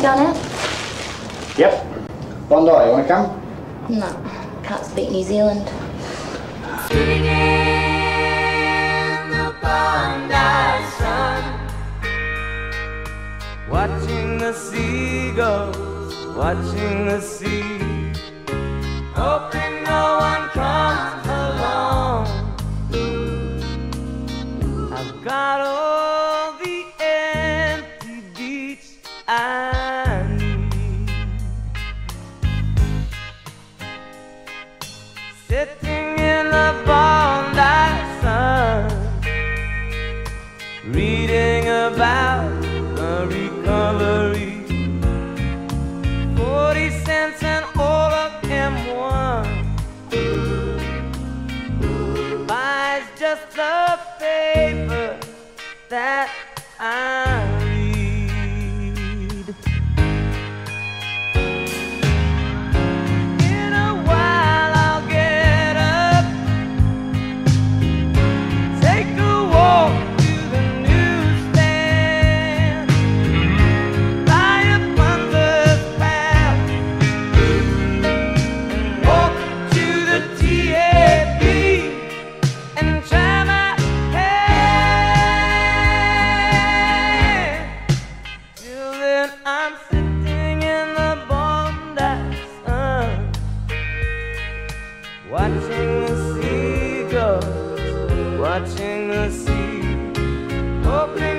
you done it? Yep. Bondi, you want to come? No, can't speak New Zealand. Watching the seagulls, watching the sea, hoping no one comes along. I've got all the empty beach I Sitting in the Bondi sun, reading about a recovery. 40 cents and all of M1 buys just the paper that watching the seagulls, watching the sea, hoping.